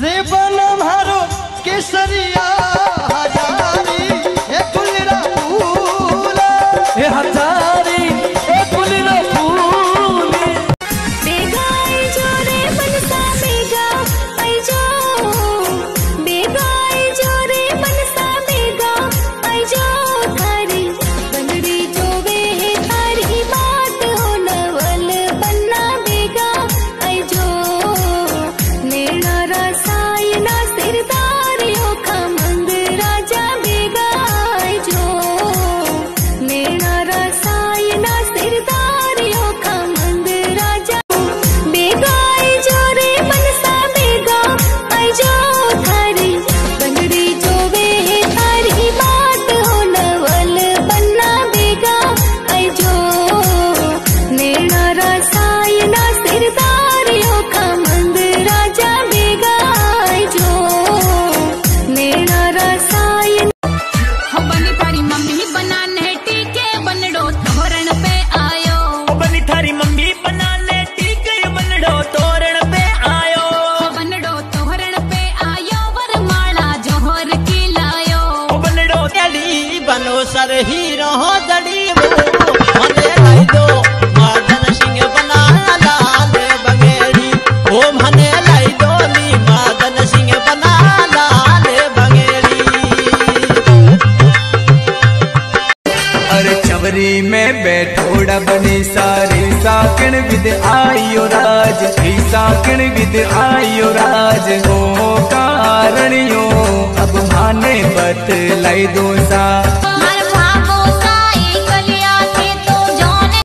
Ray-Ban भरो केसरिया हजारी हे फुलरा फूल हे हर बनो sir हो जड़ी वो। मने लाई दो सिंह बना लाल ओ मने लाई दो नी सिंह बना लाल अरे चवरी में बैठोड़ा बनी सारी, साकण विद आयो राज साकण विद आयो राज। हो कारणियो अब माने दो सा।